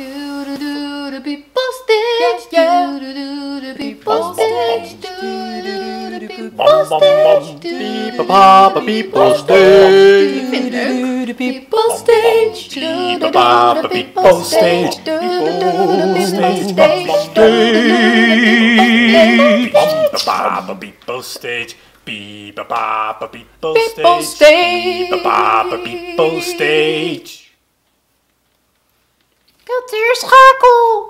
Do do do the people stage. Yeah. Do do do the people stage. Do do do the people stage. Beep a papa people stage. People stage. Do do do the people stage. Do do do the people stage. Beep a papa people stage. Beep a papa people People stage. Beep a papa people stage. Your schakel.